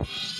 Bye.